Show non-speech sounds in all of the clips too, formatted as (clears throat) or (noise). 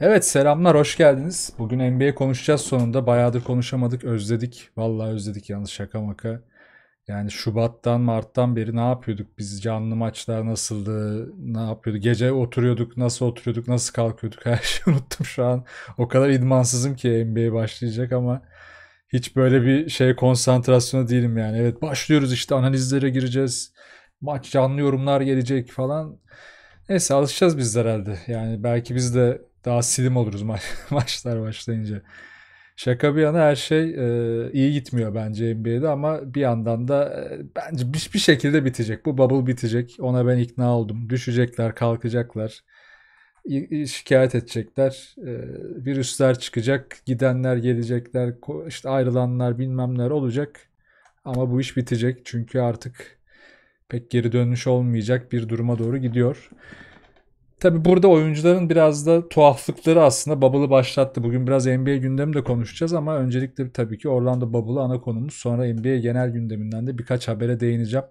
Evet selamlar hoş geldiniz. Bugün NBA konuşacağız sonunda. Bayağıdır konuşamadık özledik. Vallahi özledik yalnız şaka maka. Yani Şubat'tan Mart'tan beri ne yapıyorduk biz? Canlı maçlar nasıldı? Ne yapıyorduk? Gece oturuyorduk, nasıl oturuyorduk, nasıl kalkıyorduk? (laughs) Her şeyi unuttum şu an. O kadar idmansızım ki NBA başlayacak ama hiç böyle bir şey konsantrasyona değilim yani. Evet başlıyoruz işte analizlere gireceğiz. Maç canlı yorumlar gelecek falan. Neyse alışacağız biz de herhalde. Yani belki biz de daha silim oluruz (laughs) ma maçlar başlayınca. Şaka bir yana her şey e, iyi gitmiyor bence NBA'de ama bir yandan da e, bence bir, bir şekilde bitecek. Bu bubble bitecek. Ona ben ikna oldum. Düşecekler, kalkacaklar. İ- şikayet edecekler. E, virüsler çıkacak. Gidenler gelecekler. işte ayrılanlar bilmem neler olacak. Ama bu iş bitecek. Çünkü artık pek geri dönüş olmayacak bir duruma doğru gidiyor. Tabii burada oyuncuların biraz da tuhaflıkları aslında Bubble'ı başlattı. Bugün biraz NBA gündemi de konuşacağız ama öncelikle tabii ki Orlando Bubble'ı ana konumuz. Sonra NBA genel gündeminden de birkaç habere değineceğim.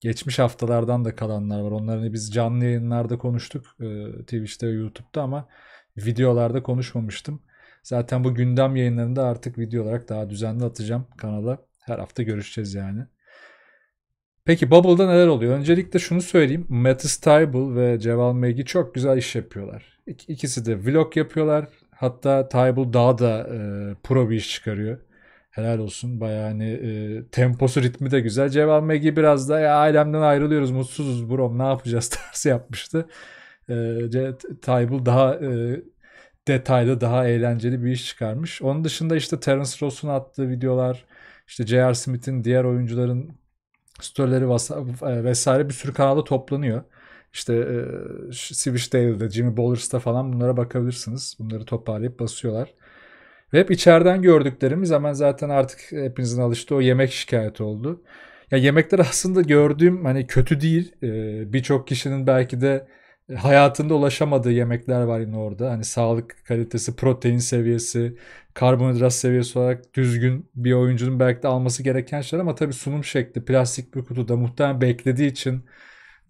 Geçmiş haftalardan da kalanlar var. Onları biz canlı yayınlarda konuştuk. e, Twitch'te ve YouTube'da ama videolarda konuşmamıştım. Zaten bu gündem yayınlarında artık video olarak daha düzenli atacağım kanala. Her hafta görüşeceğiz yani. Peki Bubble'da neler oluyor? Öncelikle şunu söyleyeyim. Mattis Tybal ve Ceval Megi çok güzel iş yapıyorlar. İk- de vlog yapıyorlar. Hatta Tybal daha da e, pro bir iş çıkarıyor. Helal olsun. Bayağı hani e, temposu ritmi de güzel. Ceval Megi biraz da ya ailemden ayrılıyoruz mutsuzuz bro ne yapacağız (laughs) tarzı yapmıştı. E, Tybal daha e, detaylı daha eğlenceli bir iş çıkarmış. Onun dışında işte Terence Ross'un attığı videolar işte J.R. Smith'in diğer oyuncuların storyleri e, vesaire bir sürü kanalda toplanıyor. İşte e, Switch Daily'de, Jimmy Ballers'ta falan bunlara bakabilirsiniz. Bunları toparlayıp basıyorlar. Ve hep içeriden gördüklerimiz hemen zaten artık hepinizin alıştığı o yemek şikayeti oldu. Ya yemekler aslında gördüğüm hani kötü değil. Ee, Birçok kişinin belki de hayatında ulaşamadığı yemekler var yine orada. Hani sağlık kalitesi, protein seviyesi, karbonhidrat seviyesi olarak düzgün bir oyuncunun belki de alması gereken şeyler ama tabii sunum şekli plastik bir kutuda muhtemelen beklediği için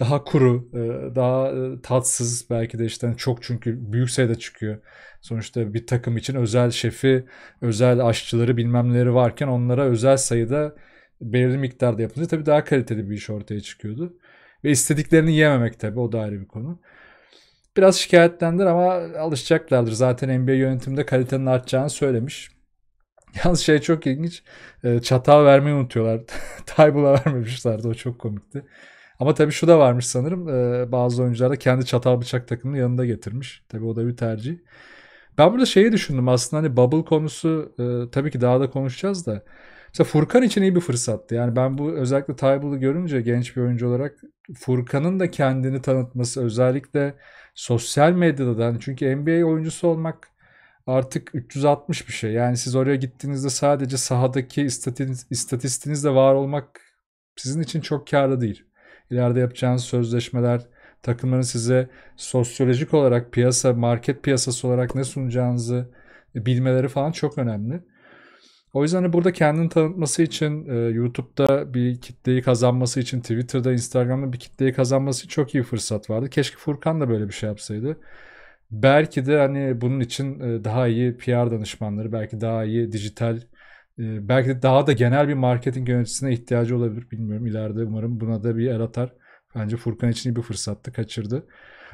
daha kuru, e, daha e, tatsız belki de işte hani çok çünkü büyük sayıda çıkıyor. Sonuçta bir takım için özel şefi, özel aşçıları bilmem neleri varken onlara özel sayıda belirli miktarda yapınca tabii daha kaliteli bir iş ortaya çıkıyordu. Ve istediklerini yememek tabii o da ayrı bir konu. Biraz şikayetlendir ama alışacaklardır. Zaten NBA yönetimde kalitenin artacağını söylemiş. (laughs) Yalnız şey çok ilginç. E, Çatal vermeyi unutuyorlar. (laughs) Tybal'a vermemişlerdi. O çok komikti. Ama tabii şu da varmış sanırım. e, Bazı oyuncular da kendi çatal bıçak takımını yanında getirmiş. Tabii o da bir tercih. Ben burada şeyi düşündüm aslında hani bubble konusu e, tabii ki daha da konuşacağız da. Mesela Furkan için iyi bir fırsattı. Yani ben bu özellikle Tybal'ı görünce genç bir oyuncu olarak Furkan'ın da kendini tanıtması özellikle sosyal medyada da hani çünkü NBA oyuncusu olmak artık 360 bir şey. Yani siz oraya gittiğinizde sadece sahadaki istatiniz, var olmak sizin için çok karlı değil. İleride yapacağınız sözleşmeler, takımların size sosyolojik olarak piyasa, market piyasası olarak ne sunacağınızı bilmeleri falan çok önemli. O yüzden hani burada kendini tanıtması için e, YouTube'da bir kitleyi kazanması için Twitter'da, Instagram'da bir kitleyi kazanması için çok iyi fırsat vardı. Keşke Furkan da böyle bir şey yapsaydı. Belki de hani bunun için e, daha iyi PR danışmanları, belki daha iyi dijital, e, belki de daha da genel bir marketing yöneticisine ihtiyacı olabilir. Bilmiyorum. İleride umarım buna da bir el atar. Bence Furkan için iyi bir fırsattı, kaçırdı.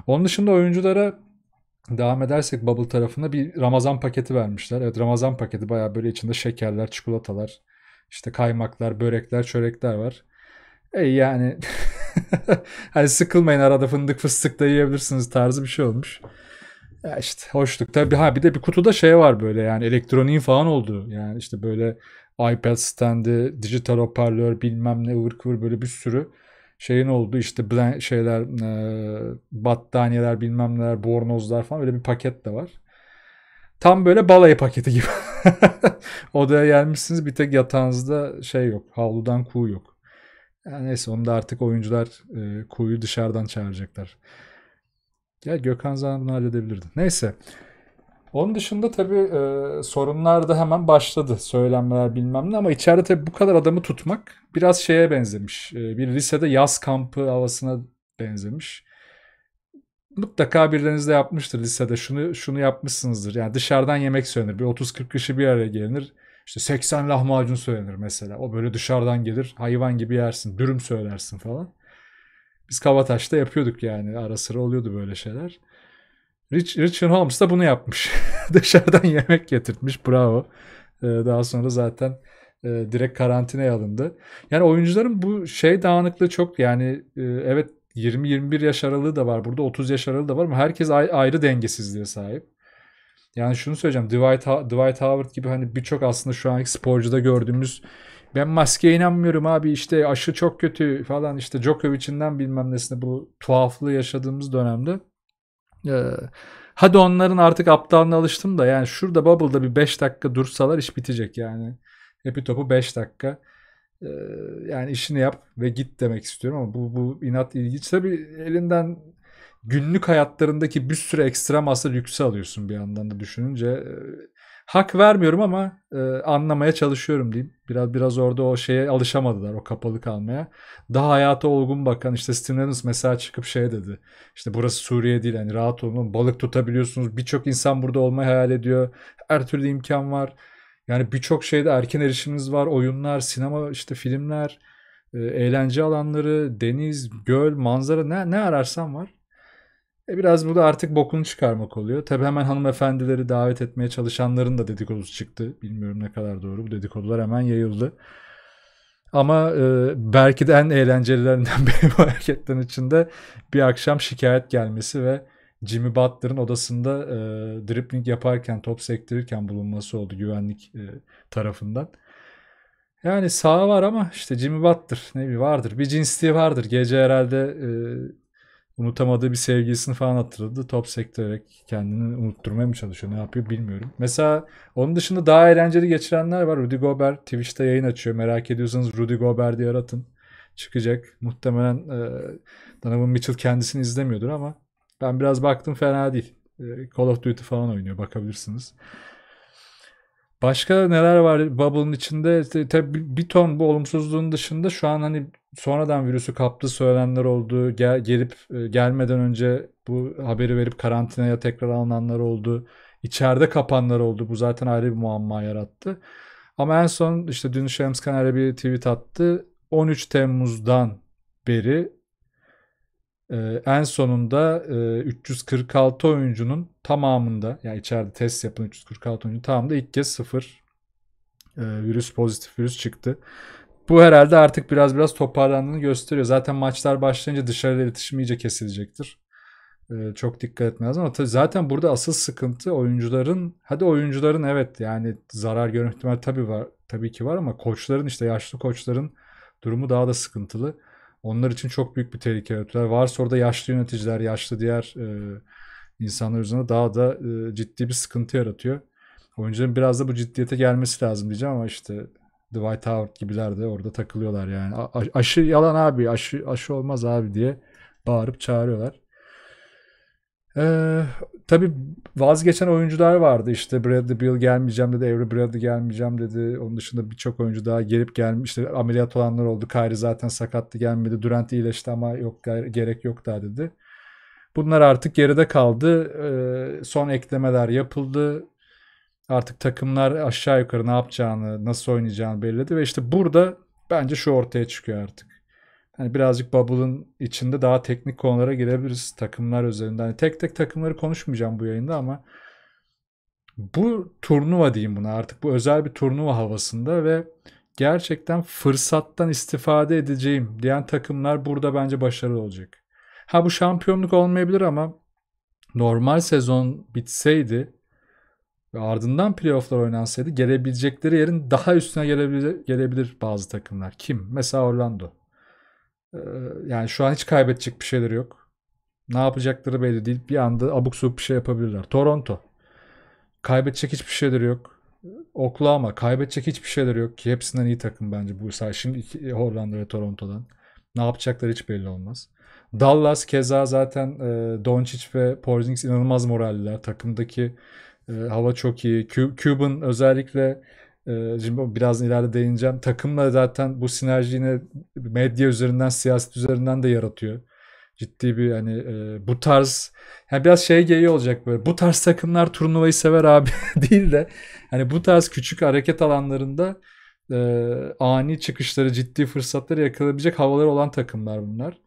Onun dışında oyunculara devam edersek Bubble tarafında bir Ramazan paketi vermişler. Evet Ramazan paketi bayağı böyle içinde şekerler, çikolatalar, işte kaymaklar, börekler, çörekler var. E yani (laughs) hani sıkılmayın arada fındık fıstık da yiyebilirsiniz tarzı bir şey olmuş. Ya işte hoşluk. Tabii ha bir de bir kutuda şey var böyle yani elektroniğin falan olduğu. Yani işte böyle iPad standı, dijital hoparlör bilmem ne ıvır kıvır böyle bir sürü şeyin oldu işte blan- şeyler e, battaniyeler bilmem neler bornozlar falan öyle bir paket de var. Tam böyle balayı paketi gibi. (laughs) Odaya gelmişsiniz bir tek yatağınızda şey yok havludan kuğu yok. Yani neyse onu da artık oyuncular e, kuğuyu dışarıdan çağıracaklar. Ya Gökhan Zan bunu halledebilirdi. Neyse. Onun dışında tabii e, sorunlar da hemen başladı. Söylenmeler bilmem ne ama içeride tabii bu kadar adamı tutmak biraz şeye benzemiş. E, bir lisede yaz kampı havasına benzemiş. mutlaka birileriniz de yapmıştır lisede. Şunu şunu yapmışsınızdır. Yani dışarıdan yemek söylenir. Bir 30-40 kişi bir araya gelinir. İşte 80 lahmacun söylenir mesela. O böyle dışarıdan gelir. Hayvan gibi yersin. Dürüm söylersin falan. Biz Kavataş'ta yapıyorduk yani. Ara sıra oluyordu böyle şeyler. Rich, Richard Holmes da bunu yapmış. (laughs) Dışarıdan yemek getirtmiş. Bravo. Ee, daha sonra zaten e, direkt karantinaya alındı. Yani oyuncuların bu şey dağınıklığı çok yani e, evet 20-21 yaş aralığı da var. Burada 30 yaş aralığı da var ama herkes ayrı dengesizliğe sahip. Yani şunu söyleyeceğim. Dwight, Dwight Howard gibi hani birçok aslında şu anki sporcuda gördüğümüz ben maskeye inanmıyorum abi işte aşı çok kötü falan işte Djokovic'inden bilmem nesine bu tuhaflığı yaşadığımız dönemde ee, hadi onların artık aptalına alıştım da yani şurada Bubble'da bir 5 dakika dursalar iş bitecek yani. Hepi topu 5 dakika. Ee, yani işini yap ve git demek istiyorum ama bu, bu inat ilginç. Tabii elinden günlük hayatlarındaki bir sürü ekstra masa lüksü alıyorsun bir yandan da düşününce. Ee, hak vermiyorum ama e, anlamaya çalışıyorum diyeyim. Biraz biraz orada o şeye alışamadılar o kapalı kalmaya. Daha hayata olgun bakan işte Adams mesela çıkıp şey dedi. İşte burası Suriye değil hani rahat olun balık tutabiliyorsunuz. Birçok insan burada olmayı hayal ediyor. Her türlü imkan var. Yani birçok şeyde erken erişiminiz var. Oyunlar, sinema, işte filmler, e, eğlence alanları, deniz, göl, manzara ne, ne ararsan var. E biraz bu da artık bokunu çıkarmak oluyor. Tabi hemen hanımefendileri davet etmeye çalışanların da dedikodusu çıktı. Bilmiyorum ne kadar doğru. Bu dedikodular hemen yayıldı. Ama e, belki de en eğlencelilerinden (laughs) biri bu hareketlerin içinde bir akşam şikayet gelmesi ve Jimmy Butler'ın odasında e, dribbling yaparken, top sektirirken bulunması oldu güvenlik e, tarafından. Yani sağ var ama işte Jimmy Butler ne bileyim vardır. Bir cinsliği vardır. Gece herhalde e, unutamadığı bir sevgilisini falan hatırladı. Top sektörerek kendini unutturmaya mı çalışıyor ne yapıyor bilmiyorum. Mesela onun dışında daha eğlenceli geçirenler var. Rudy Gobert Twitch'te yayın açıyor. Merak ediyorsanız Rudy Gobert diye aratın. Çıkacak. Muhtemelen e, Donovan Mitchell kendisini izlemiyordur ama ben biraz baktım fena değil. E, Call of Duty falan oynuyor bakabilirsiniz. Başka neler var Bubble'ın içinde? Tabii bir ton bu olumsuzluğun dışında şu an hani sonradan virüsü kaptı söylenenler oldu. Gel, gelip e, gelmeden önce bu haberi verip karantinaya tekrar alınanlar oldu. İçeride kapanlar oldu. Bu zaten ayrı bir muamma yarattı. Ama en son işte dün Shams Kanarya bir tweet attı. 13 Temmuz'dan beri e, en sonunda e, 346 oyuncunun tamamında yani içeride test yapan 346 oyuncunun tamamında ilk kez sıfır e, virüs pozitif virüs çıktı. Bu herhalde artık biraz biraz toparlandığını gösteriyor. Zaten maçlar başlayınca dışarıyla iletişim iyice kesilecektir. Ee, çok dikkat etmez ama zaten burada asıl sıkıntı oyuncuların hadi oyuncuların evet yani zarar görme ihtimali tabii var tabii ki var ama koçların işte yaşlı koçların durumu daha da sıkıntılı. Onlar için çok büyük bir tehlike yaratıyorlar. Varsa orada yaşlı yöneticiler, yaşlı diğer e, insanlar üzerine daha da e, ciddi bir sıkıntı yaratıyor. Oyuncuların biraz da bu ciddiyete gelmesi lazım diyeceğim ama işte Dwight Howard gibiler de orada takılıyorlar yani. A- aşı yalan abi, aşı aşı olmaz abi diye bağırıp çağırıyorlar. Ee, tabii vazgeçen oyuncular vardı. İşte Bradley Beal gelmeyeceğim dedi. Avery Bradley gelmeyeceğim dedi. Onun dışında birçok oyuncu daha gelip gelmiş. İşte ameliyat olanlar oldu. Kyrie zaten sakattı gelmedi. Durant iyileşti ama yok gerek yok daha dedi. Bunlar artık geride kaldı. Ee, son eklemeler yapıldı. Artık takımlar aşağı yukarı ne yapacağını, nasıl oynayacağını belirledi ve işte burada bence şu ortaya çıkıyor artık. Hani birazcık Bubble'ın içinde daha teknik konulara girebiliriz takımlar üzerinden. Hani tek tek takımları konuşmayacağım bu yayında ama bu turnuva diyeyim buna artık bu özel bir turnuva havasında ve gerçekten fırsattan istifade edeceğim diyen takımlar burada bence başarılı olacak. Ha bu şampiyonluk olmayabilir ama normal sezon bitseydi ve ardından playofflar oynansaydı gelebilecekleri yerin daha üstüne gelebilir, gelebilir bazı takımlar. Kim? Mesela Orlando. Ee, yani şu an hiç kaybedecek bir şeyleri yok. Ne yapacakları belli değil. Bir anda abuk subuk bir şey yapabilirler. Toronto. Kaybedecek hiçbir şeyleri yok. Oklahoma. Kaybedecek hiçbir şeyleri yok ki. Hepsinden iyi takım bence bu say. Şimdi iki, Orlando ve Toronto'dan. Ne yapacakları hiç belli olmaz. Dallas keza zaten e, Doncic ve Porzingis inanılmaz moralliler. Takımdaki e, hava çok iyi. Cuban özellikle şimdi biraz ileride değineceğim. Takımla zaten bu sinerjini medya üzerinden, siyaset üzerinden de yaratıyor. Ciddi bir hani e, bu tarz yani biraz şey geyi olacak böyle. Bu tarz takımlar turnuvayı sever abi (laughs) değil de hani bu tarz küçük hareket alanlarında e, ani çıkışları, ciddi fırsatları yakalayabilecek havaları olan takımlar bunlar.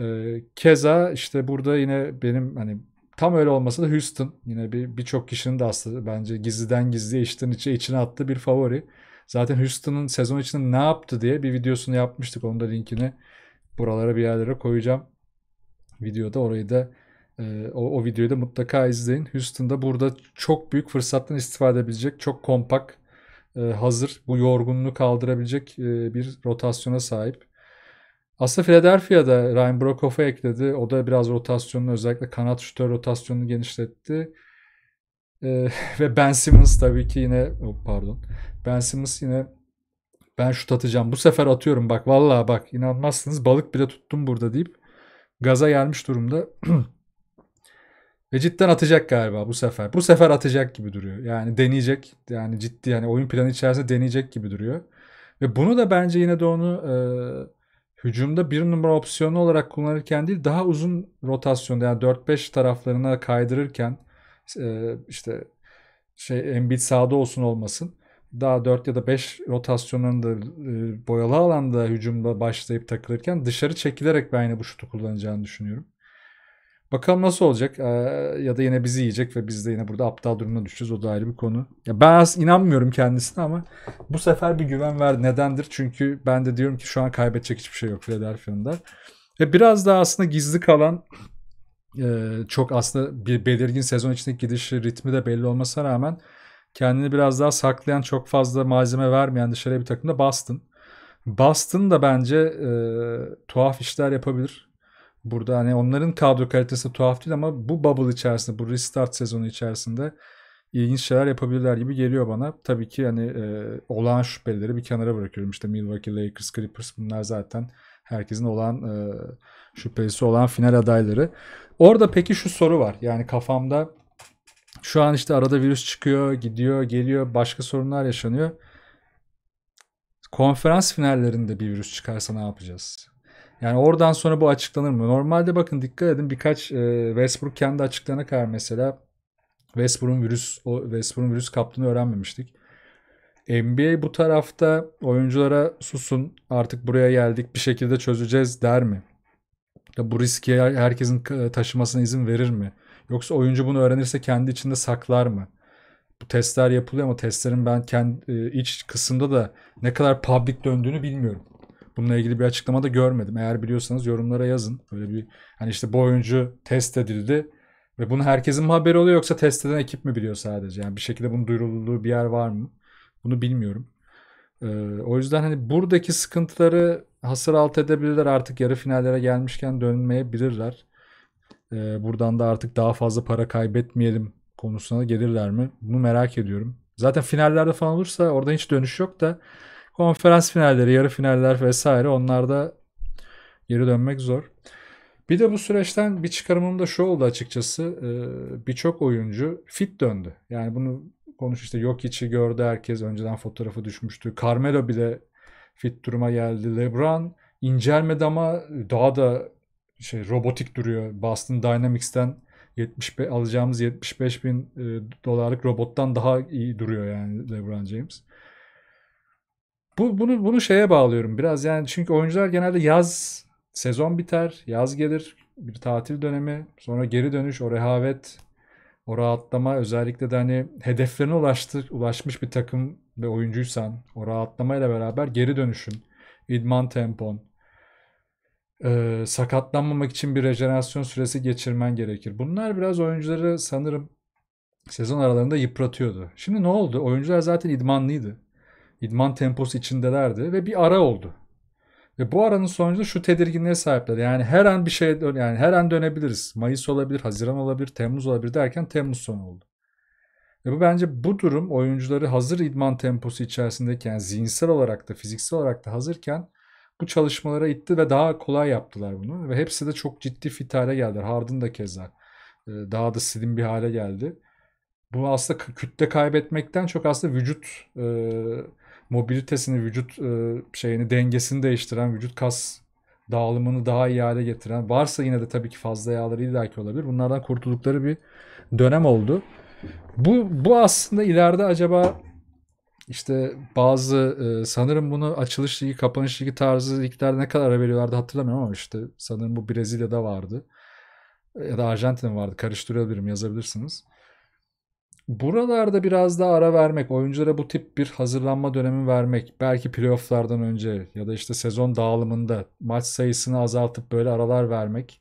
E, keza işte burada yine benim hani tam öyle olmasa da Houston yine bir birçok kişinin de aslında bence gizliden gizliye içten içe içine attığı bir favori. Zaten Houston'ın sezon içinde ne yaptı diye bir videosunu yapmıştık. Onun da linkini buralara bir yerlere koyacağım. Videoda orayı da e, o, o videoyu da mutlaka izleyin. Houston'da burada çok büyük fırsattan istifade edebilecek, çok kompak, e, hazır, bu yorgunluğu kaldırabilecek e, bir rotasyona sahip. Aslında Philadelphia'da Ryan Brokoff'u ekledi. O da biraz rotasyonunu özellikle kanat şutör rotasyonunu genişletti. Ee, (laughs) ve Ben Simmons tabii ki yine oh, pardon. Ben Simmons yine ben şut atacağım. Bu sefer atıyorum bak vallahi bak inanmazsınız balık bile tuttum burada deyip gaza gelmiş durumda. (clears throat) Ve cidden atacak galiba bu sefer. Bu sefer atacak gibi duruyor. Yani deneyecek. Yani ciddi yani oyun planı içerisinde deneyecek gibi duruyor. Ve bunu da bence yine de onu e, hücumda bir numara opsiyonu olarak kullanırken değil daha uzun rotasyonda yani 4-5 taraflarına kaydırırken e, işte şey Embiid sağda olsun olmasın daha 4 ya da 5 rotasyonlarında e, boyalı alanda hücumda başlayıp takılırken dışarı çekilerek ben yine bu şutu kullanacağını düşünüyorum. Bakalım nasıl olacak ee, ya da yine bizi yiyecek ve biz de yine burada aptal durumuna düşeceğiz. O da ayrı bir konu. Ya ben az inanmıyorum kendisine ama bu sefer bir güven ver. Nedendir? Çünkü ben de diyorum ki şu an kaybedecek hiçbir şey yok Philadelphia'nın da. Ve biraz daha aslında gizli kalan e, çok aslında bir belirgin sezon içindeki gidişi ritmi de belli olmasına rağmen kendini biraz daha saklayan çok fazla malzeme vermeyen dışarıya bir takım da Boston. Boston da bence e, tuhaf işler yapabilir. Burada hani onların kadro kalitesi tuhaf değil ama bu bubble içerisinde, bu restart sezonu içerisinde ilginç şeyler yapabilirler gibi geliyor bana. Tabii ki hani e, olağan şüphelileri bir kenara bırakıyorum. İşte Milwaukee Lakers, Clippers bunlar zaten herkesin olan e, şüphelisi olan final adayları. Orada peki şu soru var. Yani kafamda şu an işte arada virüs çıkıyor, gidiyor, geliyor, başka sorunlar yaşanıyor. Konferans finallerinde bir virüs çıkarsa ne yapacağız? Yani oradan sonra bu açıklanır mı? Normalde bakın dikkat edin birkaç e, Westbrook kendi açıklarına kadar mesela Westbrook'un virüs o Westbrook'un virüs kaptığını öğrenmemiştik. NBA bu tarafta oyunculara susun artık buraya geldik bir şekilde çözeceğiz der mi? Ya bu riski herkesin taşımasına izin verir mi? Yoksa oyuncu bunu öğrenirse kendi içinde saklar mı? Bu testler yapılıyor ama testlerin ben kendi e, iç kısımda da ne kadar public döndüğünü bilmiyorum. Bununla ilgili bir açıklama da görmedim. Eğer biliyorsanız yorumlara yazın. Böyle bir hani işte bu oyuncu test edildi ve bunu herkesin mi haberi oluyor yoksa test eden ekip mi biliyor sadece? Yani bir şekilde bunun duyurulduğu bir yer var mı? Bunu bilmiyorum. Ee, o yüzden hani buradaki sıkıntıları hasır alt edebilirler. Artık yarı finallere gelmişken dönmeyebilirler. Ee, buradan da artık daha fazla para kaybetmeyelim konusuna gelirler mi? Bunu merak ediyorum. Zaten finallerde falan olursa orada hiç dönüş yok da konferans finalleri, yarı finaller vesaire onlarda geri dönmek zor. Bir de bu süreçten bir çıkarımım da şu oldu açıkçası. Ee, birçok oyuncu fit döndü. Yani bunu konuş işte yok içi gördü herkes. Önceden fotoğrafı düşmüştü. Carmelo bile fit duruma geldi. LeBron incelmedi ama daha da şey robotik duruyor. Boston Dynamics'ten 75 alacağımız 75 bin e, dolarlık robottan daha iyi duruyor yani LeBron James. Bu, bunu bunu şeye bağlıyorum biraz yani çünkü oyuncular genelde yaz sezon biter, yaz gelir, bir tatil dönemi, sonra geri dönüş, o rehavet, o rahatlama özellikle de hani hedeflerine ulaştı, ulaşmış bir takım ve oyuncuysan o rahatlamayla beraber geri dönüşün, idman tempon, e, sakatlanmamak için bir rejenerasyon süresi geçirmen gerekir. Bunlar biraz oyuncuları sanırım sezon aralarında yıpratıyordu. Şimdi ne oldu? Oyuncular zaten idmanlıydı idman temposu içindelerdi ve bir ara oldu. Ve bu aranın sonucunda şu tedirginliğe sahipler. Yani her an bir şey yani her an dönebiliriz. Mayıs olabilir, Haziran olabilir, Temmuz olabilir derken Temmuz sonu oldu. Ve bu bence bu durum oyuncuları hazır idman temposu içerisindeyken zihinsel olarak da fiziksel olarak da hazırken bu çalışmalara itti ve daha kolay yaptılar bunu. Ve hepsi de çok ciddi fit hale geldiler. Harden da keza. Ee, daha da slim bir hale geldi. Bu aslında kütle kaybetmekten çok aslında vücut e, mobilitesini, vücut e, şeyini, dengesini değiştiren, vücut kas dağılımını daha iyi hale getiren varsa yine de tabii ki fazla yağları illaki olabilir. Bunlardan kurtuldukları bir dönem oldu. Bu bu aslında ileride acaba işte bazı e, sanırım bunu açılış ligi, kapanış ligi tarzı ligler ne kadar ara veriyorlardı hatırlamıyorum ama işte sanırım bu Brezilya'da vardı. Ya da Arjantin'de vardı. Karıştırabilirim yazabilirsiniz. Buralarda biraz daha ara vermek, oyunculara bu tip bir hazırlanma dönemi vermek, belki playofflardan önce ya da işte sezon dağılımında maç sayısını azaltıp böyle aralar vermek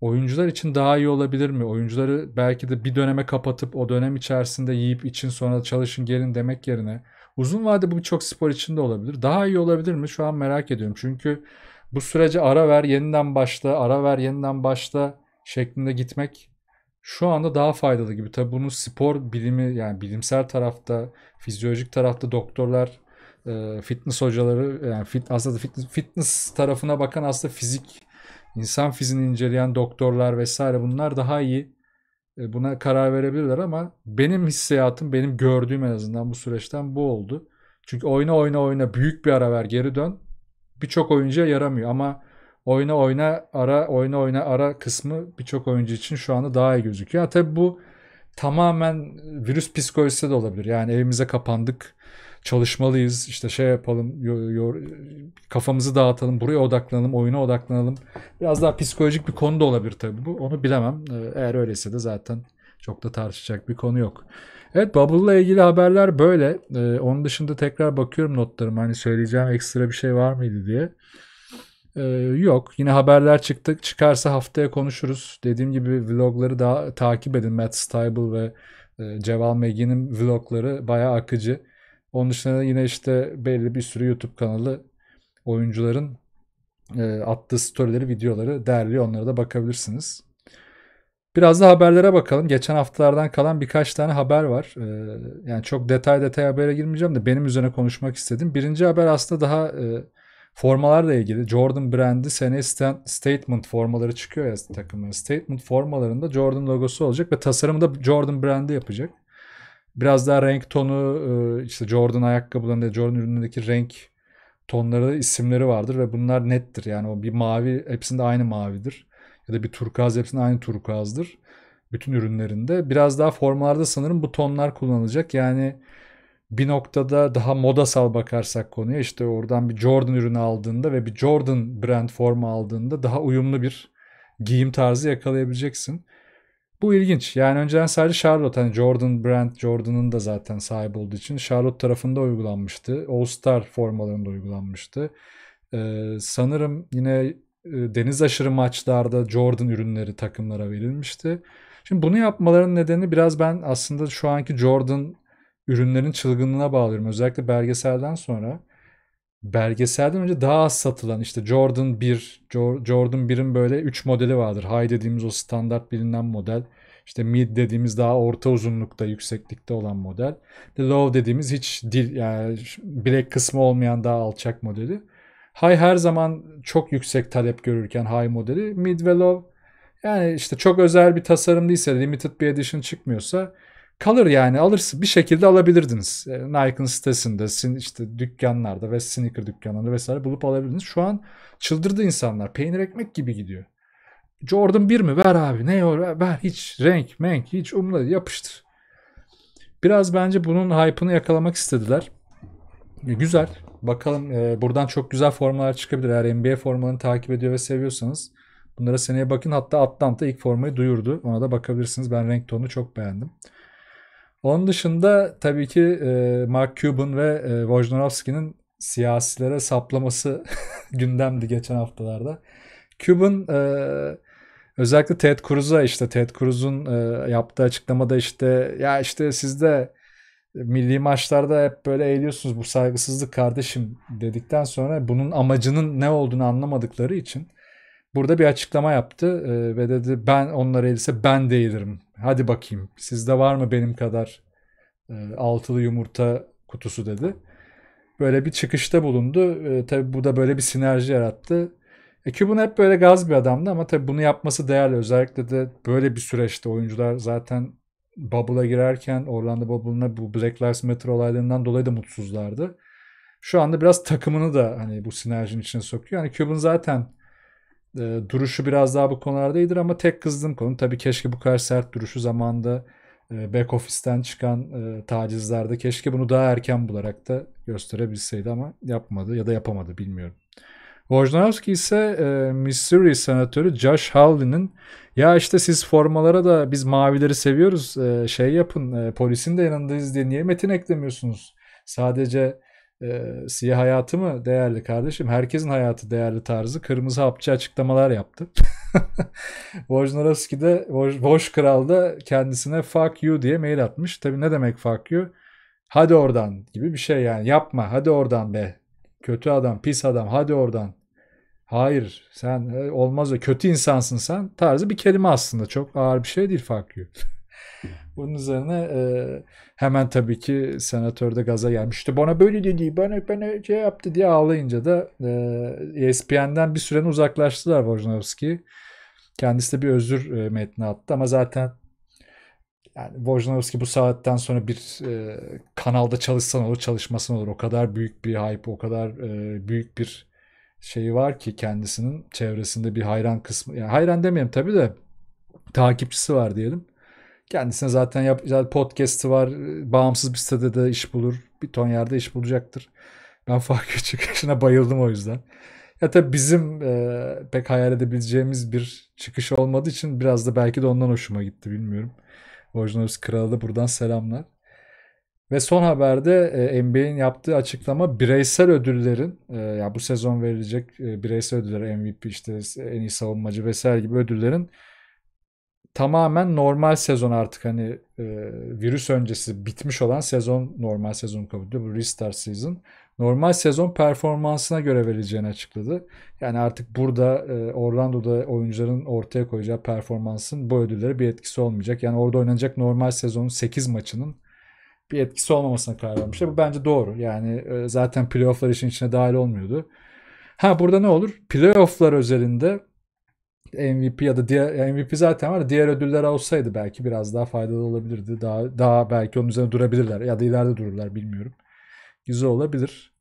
oyuncular için daha iyi olabilir mi? Oyuncuları belki de bir döneme kapatıp o dönem içerisinde yiyip için sonra çalışın gelin demek yerine uzun vade bu birçok spor için de olabilir. Daha iyi olabilir mi? Şu an merak ediyorum. Çünkü bu sürece ara ver, yeniden başla, ara ver, yeniden başla şeklinde gitmek şu anda daha faydalı gibi. Tabii bunu spor bilimi yani bilimsel tarafta, fizyolojik tarafta doktorlar, e, fitness hocaları yani fit, aslında fitness, fitness tarafına bakan aslında fizik, insan fiziğini inceleyen doktorlar vesaire bunlar daha iyi e, buna karar verebilirler ama benim hissiyatım, benim gördüğüm en azından bu süreçten bu oldu. Çünkü oyna oyna oyna büyük bir ara ver geri dön. Birçok oyuncuya yaramıyor ama oyna oyna ara oyna oyna ara kısmı birçok oyuncu için şu anda daha iyi gözüküyor. Ya tabii bu tamamen virüs psikolojisi de olabilir. Yani evimize kapandık çalışmalıyız işte şey yapalım kafamızı dağıtalım buraya odaklanalım oyuna odaklanalım biraz daha psikolojik bir konu da olabilir tabii bu onu bilemem eğer öyleyse de zaten çok da tartışacak bir konu yok. Evet Bubble ile ilgili haberler böyle. Ee, onun dışında tekrar bakıyorum notlarıma hani söyleyeceğim ekstra bir şey var mıydı diye. Ee, yok. Yine haberler çıktı. Çıkarsa haftaya konuşuruz. Dediğim gibi vlogları daha takip edin. Matt Stable ve e, Ceval Megi'nin vlogları bayağı akıcı. Onun dışında yine işte belli bir sürü YouTube kanalı oyuncuların e, attığı storyleri, videoları derliyor. Onlara da bakabilirsiniz. Biraz da haberlere bakalım. Geçen haftalardan kalan birkaç tane haber var. Ee, yani çok detay detay habere girmeyeceğim de benim üzerine konuşmak istedim. Birinci haber aslında daha e, formalarla ilgili. Jordan brandi seneye statement formaları çıkıyor ya takımların. Statement formalarında Jordan logosu olacak ve tasarımı da Jordan brandi yapacak. Biraz daha renk tonu e, işte Jordan ayakkabılarında, Jordan ürünlerindeki renk tonları, isimleri vardır ve bunlar nettir. Yani o bir mavi hepsinde aynı mavidir. Ya da bir turkuaz hepsinde aynı turkuazdır. Bütün ürünlerinde. Biraz daha formalarda sanırım bu tonlar kullanılacak. Yani bir noktada daha modasal bakarsak konuya işte oradan bir Jordan ürünü aldığında ve bir Jordan brand forma aldığında daha uyumlu bir giyim tarzı yakalayabileceksin. Bu ilginç. Yani önceden sadece Charlotte hani Jordan brand Jordan'ın da zaten sahibi olduğu için Charlotte tarafında uygulanmıştı. All Star formalarında uygulanmıştı. Ee, sanırım yine e, deniz aşırı maçlarda Jordan ürünleri takımlara verilmişti. Şimdi bunu yapmaların nedeni biraz ben aslında şu anki Jordan ürünlerin çılgınlığına bağlıyorum. Özellikle belgeselden sonra. Belgeselden önce daha az satılan işte Jordan 1, Jordan 1'in böyle 3 modeli vardır. High dediğimiz o standart bilinen model. İşte mid dediğimiz daha orta uzunlukta, yükseklikte olan model. The low dediğimiz hiç dil yani bilek kısmı olmayan daha alçak modeli. High her zaman çok yüksek talep görürken high modeli. Mid ve low yani işte çok özel bir tasarım değilse, limited bir edition çıkmıyorsa kalır yani alırsın bir şekilde alabilirdiniz. E, Nike'ın sitesinde, işte dükkanlarda ve sneaker dükkanlarında vesaire bulup alabilirdiniz. Şu an çıldırdı insanlar. Peynir ekmek gibi gidiyor. Jordan 1 mi? Ver abi. Ne o? Ver. Hiç renk, menk hiç umurda yapıştır. Biraz bence bunun hype'ını yakalamak istediler. E, güzel. Bakalım e, buradan çok güzel formalar çıkabilir. Eğer NBA formalarını takip ediyor ve seviyorsanız bunlara seneye bakın. Hatta Atlanta ilk formayı duyurdu. Ona da bakabilirsiniz. Ben renk tonunu çok beğendim. Onun dışında tabii ki e, Mark Cuban ve e, Wojnarowski'nin siyasilere saplaması (laughs) gündemdi geçen haftalarda. Cuban e, özellikle Ted Cruz'a işte Ted Cruz'un e, yaptığı açıklamada işte ya işte sizde milli maçlarda hep böyle eğiliyorsunuz bu saygısızlık kardeşim dedikten sonra bunun amacının ne olduğunu anlamadıkları için burada bir açıklama yaptı e, ve dedi ben onları eğilse ben de eğilirim hadi bakayım sizde var mı benim kadar e, altılı yumurta kutusu dedi. Böyle bir çıkışta bulundu. E, tabii bu da böyle bir sinerji yarattı. E, Cuban hep böyle gaz bir adamdı ama tabii bunu yapması değerli. Özellikle de böyle bir süreçte oyuncular zaten Bubble'a girerken Orlando Bubble'ına bu Black Lives Matter olaylarından dolayı da mutsuzlardı. Şu anda biraz takımını da hani bu sinerjinin içine sokuyor. Hani Cube'un zaten e, duruşu biraz daha bu konularda ama tek kızdığım konu tabii keşke bu kadar sert duruşu zamanında e, back office'ten çıkan e, tacizlerde keşke bunu daha erken bularak da gösterebilseydi ama yapmadı ya da yapamadı bilmiyorum. Wojnarowski ise e, Missouri senatörü Josh Hawley'nin ya işte siz formalara da biz mavileri seviyoruz e, şey yapın e, polisin de yanındayız diye niye metin eklemiyorsunuz? Sadece e, siyah hayatı mı değerli kardeşim? Herkesin hayatı değerli tarzı kırmızı hapçı açıklamalar yaptı. (laughs) Wojnarowski de Woj Kral da kendisine fuck you diye mail atmış. Tabii ne demek fuck you? Hadi oradan gibi bir şey yani. Yapma hadi oradan be. Kötü adam, pis adam hadi oradan. Hayır sen e, olmaz o kötü insansın sen tarzı bir kelime aslında çok ağır bir şey değil fuck you. (laughs) Bunun üzerine e, hemen tabii ki senatör de gaza gelmiş. İşte bana böyle dedi, bana, bana şey yaptı diye ağlayınca da e, ESPN'den bir süreni uzaklaştılar Wojnarowski. Kendisi de bir özür e, metni attı ama zaten yani Wojnarowski bu saatten sonra bir e, kanalda çalışsan olur, çalışmasın olur. O kadar büyük bir hype, o kadar e, büyük bir şeyi var ki kendisinin çevresinde bir hayran kısmı. Yani hayran demeyelim tabii de takipçisi var diyelim. Kendisine zaten yapacağı podcast'ı var. Bağımsız bir sitede de iş bulur. Bir ton yerde iş bulacaktır. Ben (laughs) farklı çıkışına bayıldım o yüzden. Ya tabii bizim e, pek hayal edebileceğimiz bir çıkış olmadığı için biraz da belki de ondan hoşuma gitti bilmiyorum. Wojnarowski kralı da buradan selamlar. Ve son haberde e, NBA'in yaptığı açıklama bireysel ödüllerin e, ya bu sezon verilecek e, bireysel ödüller MVP işte en iyi savunmacı vesaire gibi ödüllerin tamamen normal sezon artık hani e, virüs öncesi bitmiş olan sezon normal sezon kabul ediyor. Bu restart season. Normal sezon performansına göre verileceğini açıkladı. Yani artık burada e, Orlando'da oyuncuların ortaya koyacağı performansın bu ödüllere bir etkisi olmayacak. Yani orada oynanacak normal sezonun 8 maçının bir etkisi olmamasına karar vermişler. Bu bence doğru. Yani e, zaten playofflar işin içine dahil olmuyordu. Ha burada ne olur? Playofflar özelinde MVP ya da diğer MVP zaten var. Diğer ödüller olsaydı belki biraz daha faydalı olabilirdi. Daha daha belki onun üzerine durabilirler ya da ileride dururlar bilmiyorum. Güzel olabilir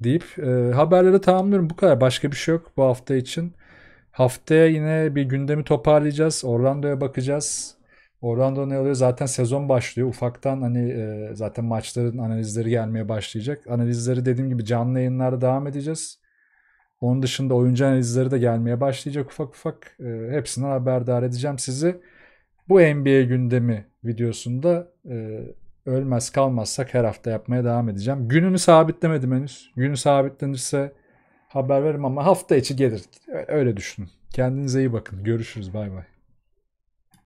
deyip e, haberleri tamamlıyorum. Bu kadar. Başka bir şey yok bu hafta için. Haftaya yine bir gündemi toparlayacağız. Orlando'ya bakacağız. Orlando ne oluyor? Zaten sezon başlıyor. Ufaktan hani e, zaten maçların analizleri gelmeye başlayacak. Analizleri dediğim gibi canlı yayınlarda devam edeceğiz. Onun dışında oyuncu analizleri de gelmeye başlayacak ufak ufak. E, hepsinden haberdar edeceğim sizi. Bu NBA gündemi videosunda e, ölmez kalmazsak her hafta yapmaya devam edeceğim. Gününü sabitlemedim henüz. Günü sabitlenirse haber veririm ama hafta içi gelir. Öyle düşünün. Kendinize iyi bakın. Görüşürüz. Bay bay.